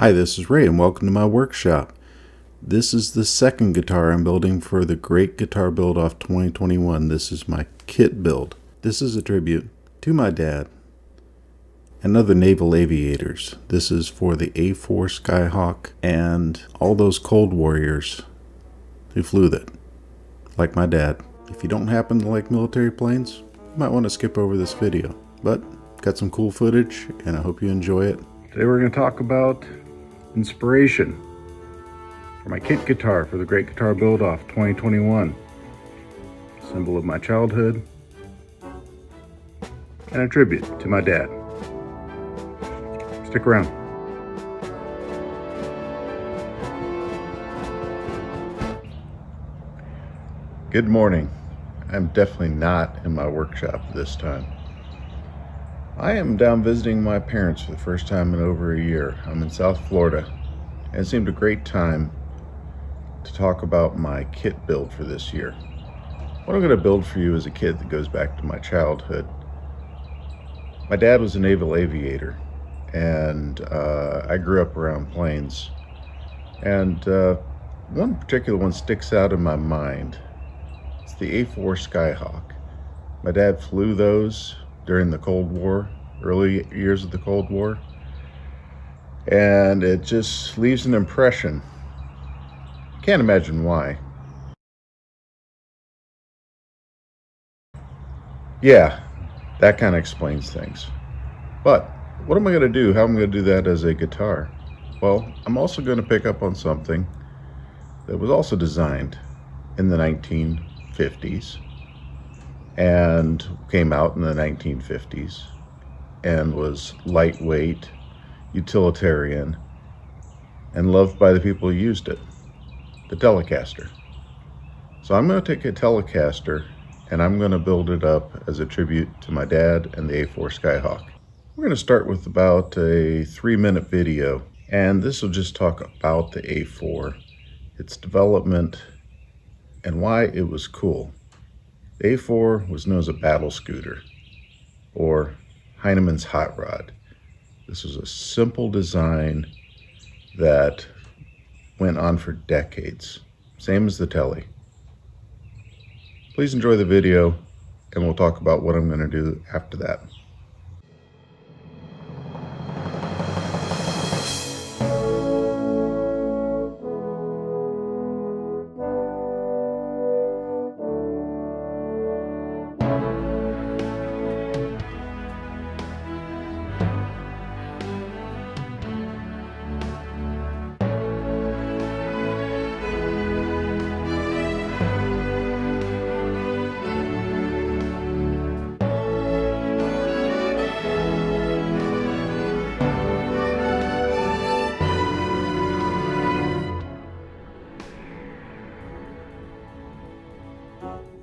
Hi, this is Ray, and welcome to my workshop. This is the second guitar I'm building for the Great Guitar Build Off 2021. This is my kit build. This is a tribute to my dad and other naval aviators. This is for the A4 Skyhawk and all those Cold Warriors who flew that, like my dad. If you don't happen to like military planes, you might want to skip over this video. But got some cool footage, and I hope you enjoy it. Today we're going to talk about inspiration for my kit guitar for the Great Guitar Build Off 2021. Symbol of my childhood and a tribute to my dad. Stick around. Good morning. I'm definitely not in my workshop this time. I am down visiting my parents for the first time in over a year. I'm in South Florida, and it seemed a great time to talk about my kit build for this year. What I'm going to build for you is a kit that goes back to my childhood. My dad was a naval aviator, and uh, I grew up around planes. And uh, one particular one sticks out in my mind. It's the A4 Skyhawk. My dad flew those during the Cold War, early years of the Cold War. And it just leaves an impression. Can't imagine why. Yeah, that kind of explains things. But what am I going to do? How am I going to do that as a guitar? Well, I'm also going to pick up on something that was also designed in the 1950s and came out in the 1950s and was lightweight, utilitarian, and loved by the people who used it, the Telecaster. So I'm going to take a Telecaster and I'm going to build it up as a tribute to my dad and the A4 Skyhawk. We're going to start with about a three minute video and this will just talk about the A4, its development, and why it was cool. The A4 was known as a battle scooter or Heinemann's hot rod. This was a simple design that went on for decades, same as the Telly. Please enjoy the video and we'll talk about what I'm going to do after that. Bye.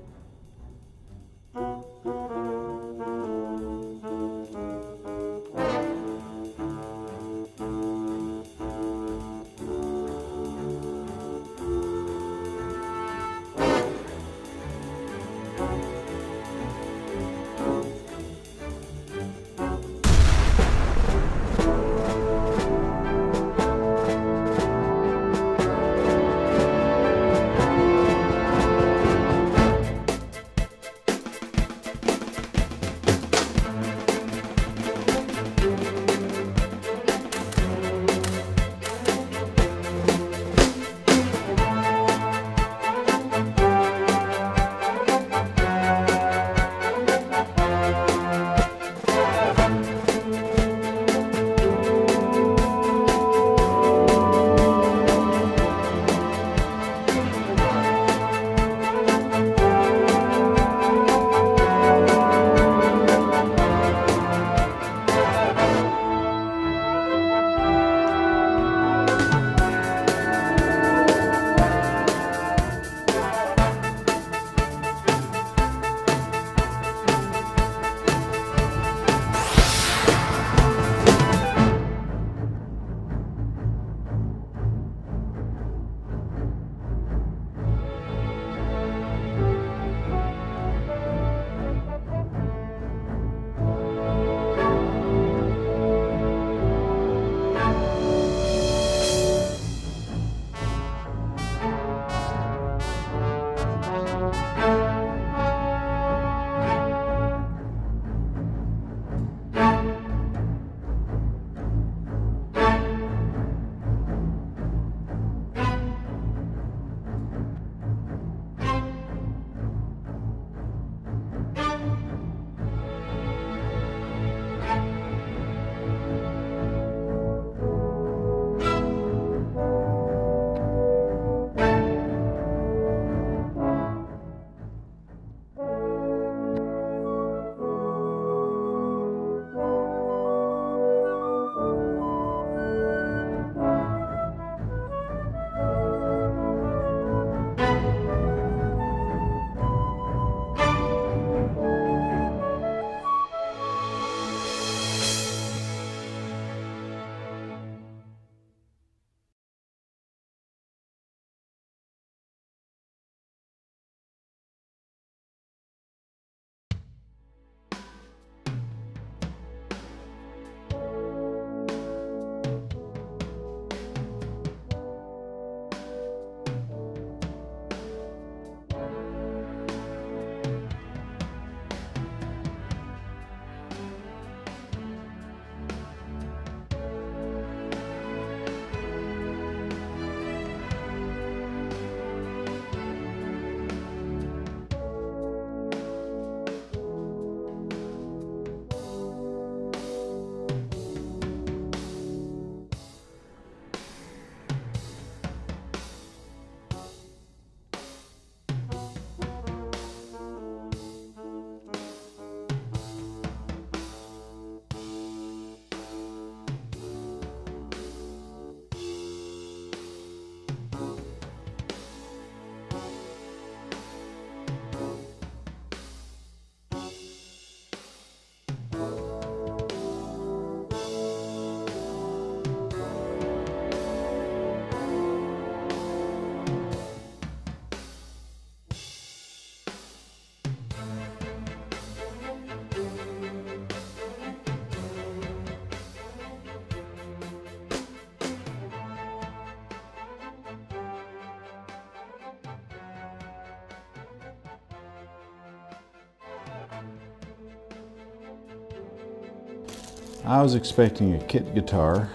I was expecting a kit guitar,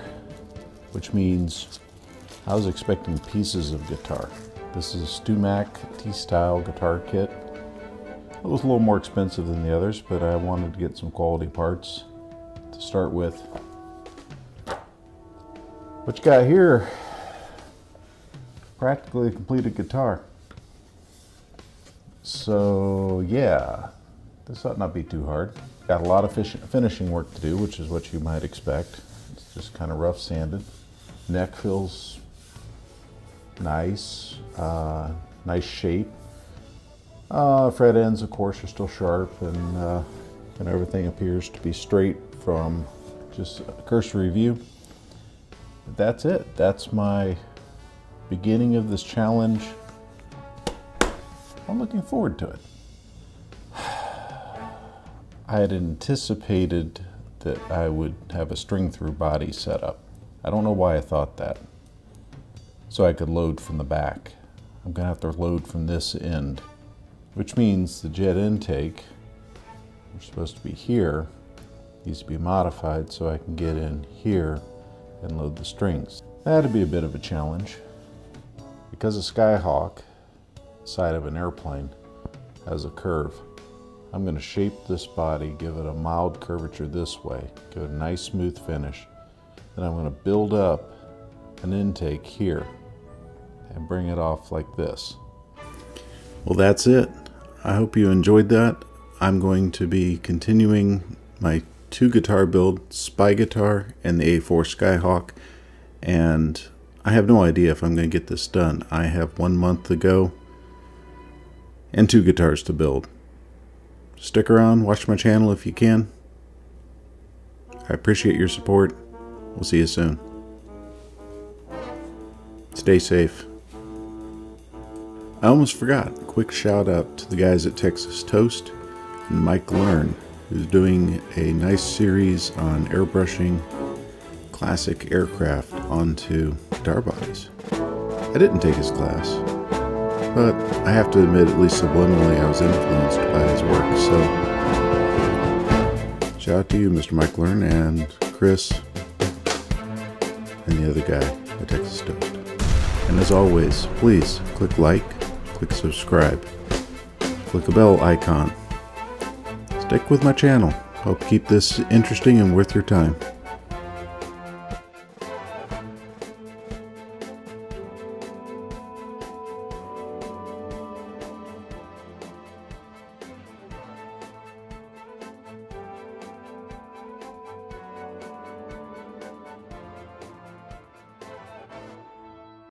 which means I was expecting pieces of guitar. This is a StewMac T-style guitar kit. It was a little more expensive than the others, but I wanted to get some quality parts to start with. What you got here, practically a completed guitar. So yeah, this ought not be too hard. Got a lot of finishing work to do, which is what you might expect. It's just kind of rough sanded. Neck feels nice, uh, nice shape. Uh, fret ends, of course, are still sharp, and uh, and everything appears to be straight from just a cursory view. That's it. That's my beginning of this challenge. I'm looking forward to it. I had anticipated that I would have a string through body set up. I don't know why I thought that. So I could load from the back. I'm gonna have to load from this end, which means the jet intake, which is supposed to be here, needs to be modified so I can get in here and load the strings. That'd be a bit of a challenge. Because a Skyhawk, side of an airplane, has a curve, I'm going to shape this body, give it a mild curvature this way, give it a nice smooth finish. Then I'm going to build up an intake here and bring it off like this. Well, that's it. I hope you enjoyed that. I'm going to be continuing my two guitar build, Spy Guitar and the A4 Skyhawk, and I have no idea if I'm going to get this done. I have one month to go and two guitars to build. Stick around, watch my channel if you can. I appreciate your support. We'll see you soon. Stay safe. I almost forgot. Quick shout out to the guys at Texas Toast and Mike Learn, who's doing a nice series on airbrushing classic aircraft onto guitar bodies. I didn't take his class, I have to admit, at least subliminally, I was influenced by his work. So, shout out to you, Mr. Mike Learn, and Chris, and the other guy at Texas Toast. And as always, please click like, click subscribe, click the bell icon. Stick with my channel. Help keep this interesting and worth your time.